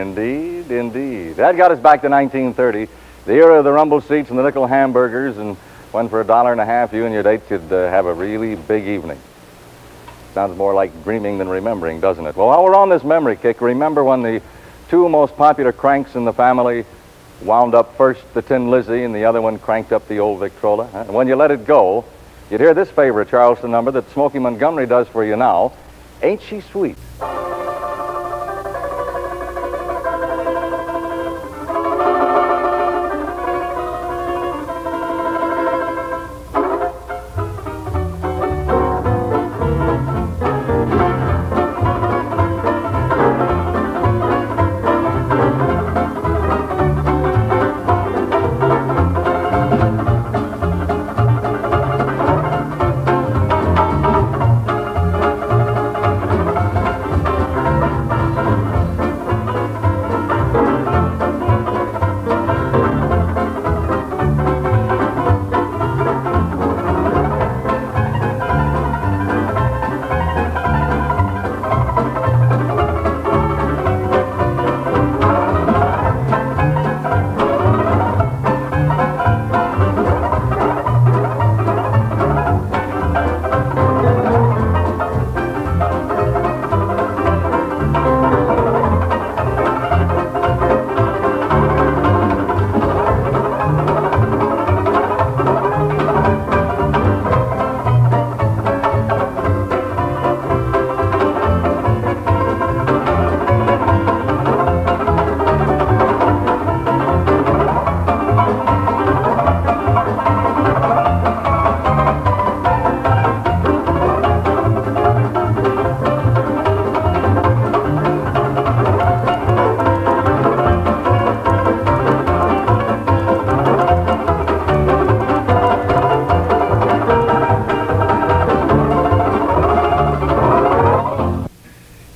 Indeed, indeed. That got us back to 1930, the era of the rumble seats and the nickel hamburgers, and when for a dollar and a half you and your date could uh, have a really big evening. Sounds more like dreaming than remembering, doesn't it? Well, while we're on this memory kick, remember when the two most popular cranks in the family wound up first the Tin Lizzie and the other one cranked up the old Victrola? And when you let it go, you'd hear this favorite Charleston number that Smokey Montgomery does for you now, Ain't She Sweet?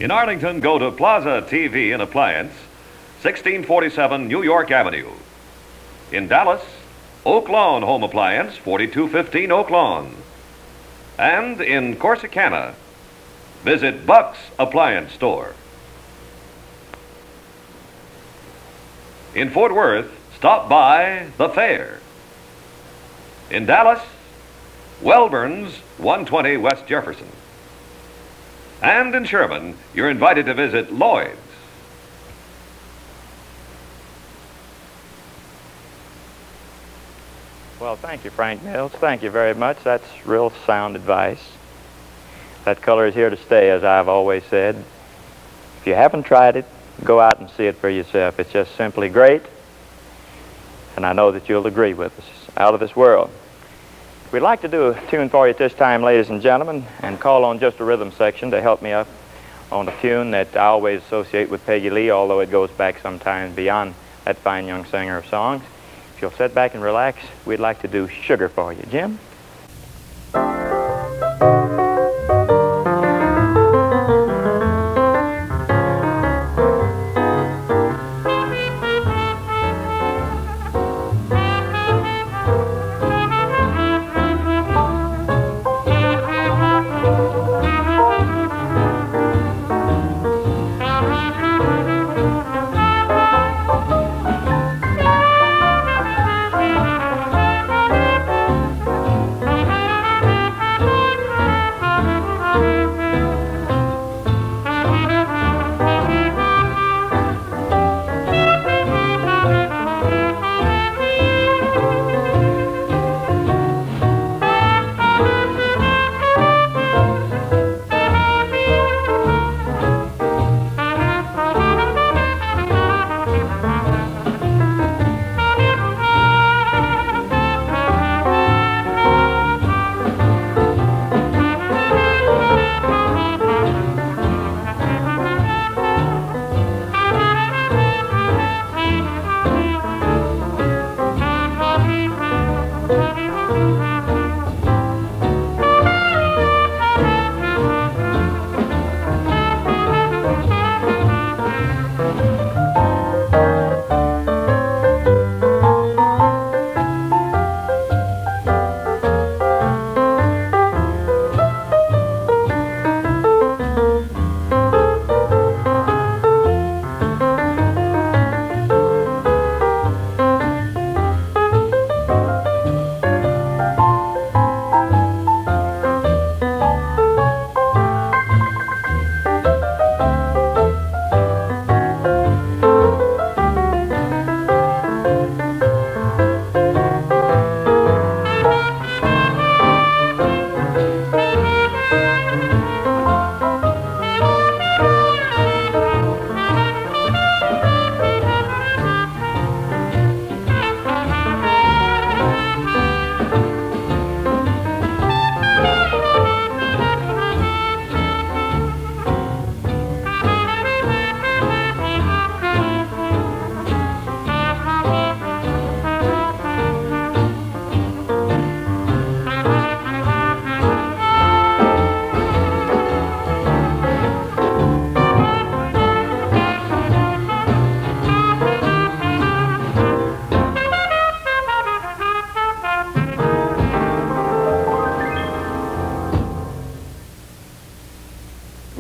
In Arlington, go to Plaza TV and Appliance, 1647 New York Avenue. In Dallas, Oak Lawn Home Appliance, 4215 Oak Lawn. And in Corsicana, visit Buck's Appliance Store. In Fort Worth, stop by The Fair. In Dallas, Welburn's, 120 West Jefferson. And in Sherman, you're invited to visit Lloyd's. Well, thank you, Frank Mills. Thank you very much. That's real sound advice. That color is here to stay, as I've always said. If you haven't tried it, go out and see it for yourself. It's just simply great, and I know that you'll agree with us. Out of this world. We'd like to do a tune for you at this time, ladies and gentlemen, and call on just a rhythm section to help me up on a tune that I always associate with Peggy Lee, although it goes back sometimes beyond that fine young singer of songs. If you'll sit back and relax, we'd like to do Sugar for you. Jim?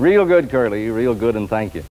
Real good, Curly. Real good, and thank you.